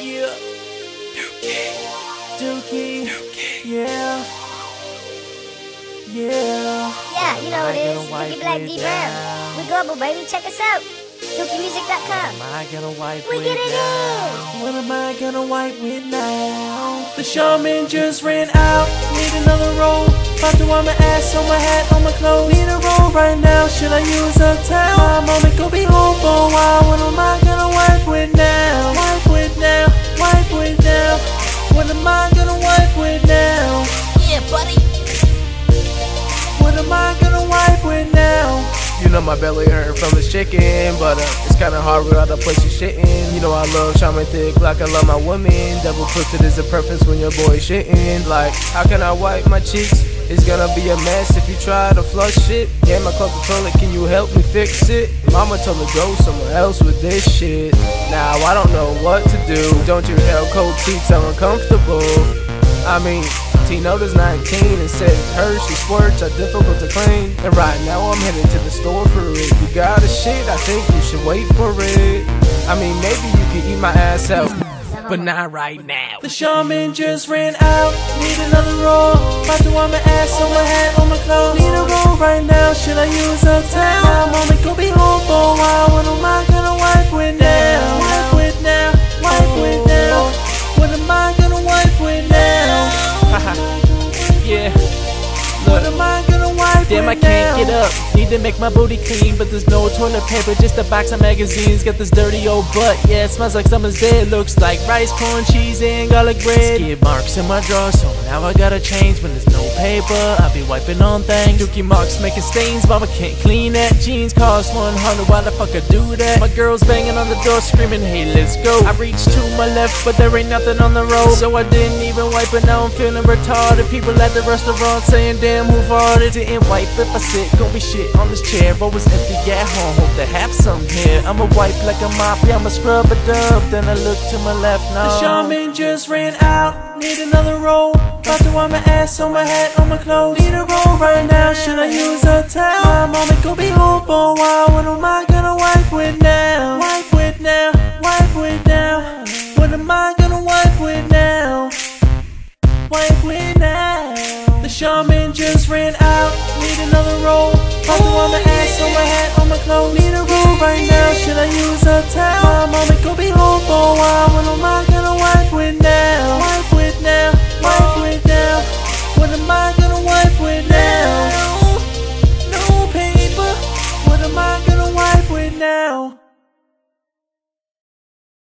Yeah. Dookie. Dookie. Yeah. Yeah. Yeah, you know what it is. gonna Dookie Black D Brown. We global, baby. Check us out. DookieMusic.com. Am I gonna wipe We get it down? What am I gonna wipe with now? The Charmin just ran out. Need another roll. About to wipe my ass on my hat, on my clothes. Need a roll right now. Should I use a towel? My mama go be home for a while. Buddy. What am I gonna wipe with now? You know my belly hurt from this chicken, but uh, it's kinda hard without a place you shitting. You know I love Charmin thick like I love my women. Double twisted is a preference when your boy shitting. Like, how can I wipe my cheeks? It's gonna be a mess if you try to flush shit. Damn, I clogged the toilet, can you help me fix it? Mama told me go somewhere else with this shit. Now I don't know what to do. Don't you hell cold seats are uncomfortable. I mean, Tinota's 19 and said her she squirts are difficult to clean. And right now I'm heading to the store for it. You got a shit, I think you should wait for it. I mean, maybe you could eat my ass out, but not right now. The Charmin just ran out. Need another roll. About to wipe my ass on my hat, on my clothes. Need a roll right now. Should I use a towel? My mama could be home for a while. I can't get up. Need to make my booty clean, but there's no toilet paper, just a box of magazines. Got this dirty old butt, yeah, it smells like someone's dead. Looks like rice, corn, cheese, and garlic bread. Skid marks in my drawer, so now I gotta change when there's no paper. I be wiping on things. Dookie marks making stains, mama can't clean that. Jeans cost 100, why the fuck I do that? My girl's banging on the door, screaming, hey, let's go. I reach to my left, but there ain't nothing on the road. So I didn't even wipe it, now I'm feeling retarded. People at the restaurant saying, damn, who farted? Didn't wipe if I sit, gon' be shit on this chair. Always empty at home, hope to have some here. I'ma wipe like a mop, yeah, I'ma scrub a dub. Then I look to my left, now. The Charmin just ran out. Need another roll. About to wipe my ass on my hat, on my clothes. Need a roll right now. Should I use a towel? My mama could be home for a while. What am I gonna wipe with now? Wipe with now. Wipe with now. What am I gonna wipe with now? Wipe with now. The Charmin just ran out. Need another roll. Father on my ass, on my head, on my clothes Need a roll right now, should I use a towel? My mommy could be home for a while What am I gonna wipe with now? Wipe with now, wipe with now What am I gonna wipe with now? No, no paper What am I gonna wipe with now?